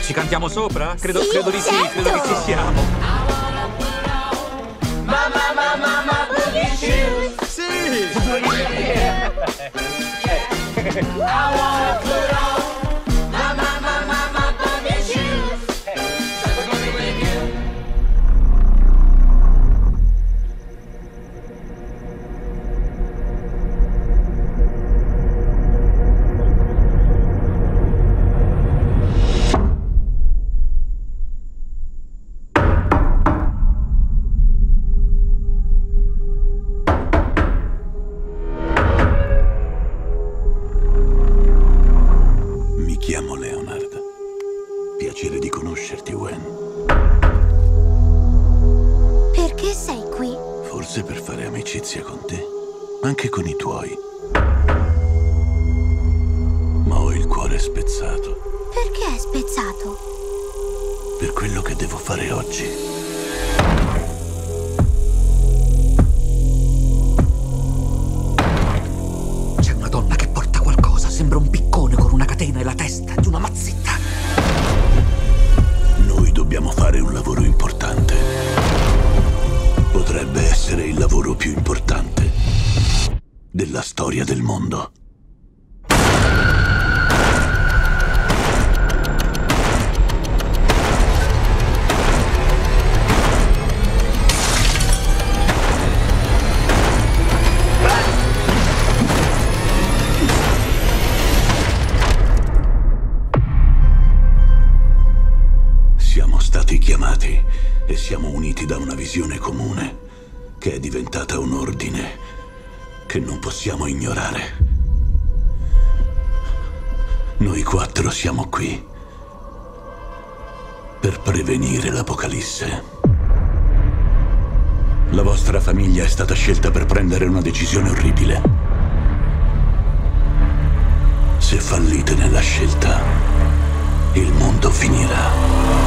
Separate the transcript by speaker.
Speaker 1: Ci cantiamo sopra? Credo,
Speaker 2: Sì,
Speaker 1: credo di sì,
Speaker 2: certo.
Speaker 1: credo che ci siamo.
Speaker 3: Mama, mama, mama, boogie shoes.
Speaker 1: Sì!
Speaker 3: Wanna
Speaker 4: Piacere di conoscerti, Wen.
Speaker 2: Perché sei qui?
Speaker 4: Forse per fare amicizia con te, anche con i tuoi. Ma ho il cuore spezzato
Speaker 2: Perché è spezzato?
Speaker 4: per quello che devo fare oggi. Lavoro più importante della storia del mondo. Siamo stati chiamati e siamo uniti da una visione comune che è diventata un ordine che non possiamo ignorare. Noi quattro siamo qui per prevenire l'Apocalisse. La vostra famiglia è stata scelta per prendere una decisione orribile. Se fallite nella scelta, il mondo finirà.